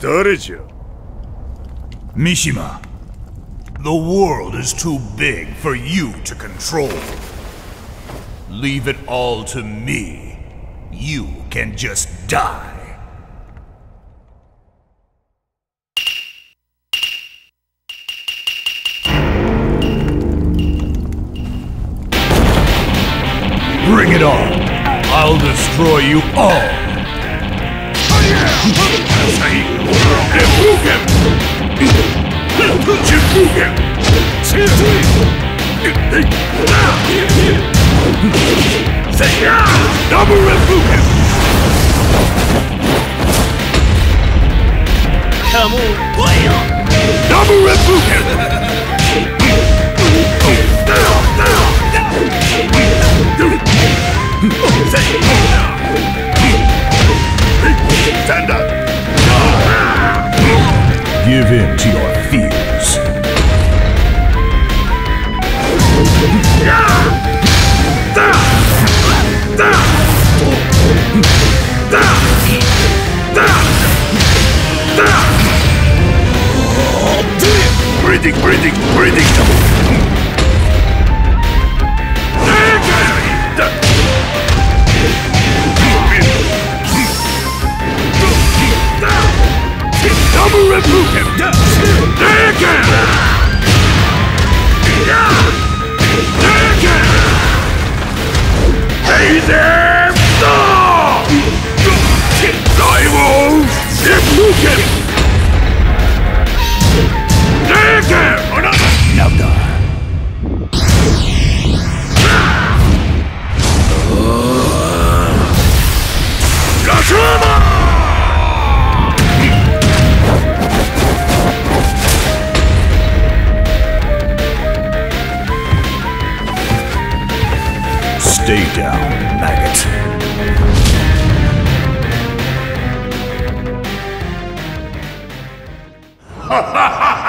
誰じゃ Mishima, the world is too big for you to control. Leave it all to me. You can just die. I'll destroy you all. Ah, double Reppuken! Stand up! Give in to your fears. Breathing, breathing, breathing! Hey there! Stop! Daimon! Reppuken! Stay down, maggot.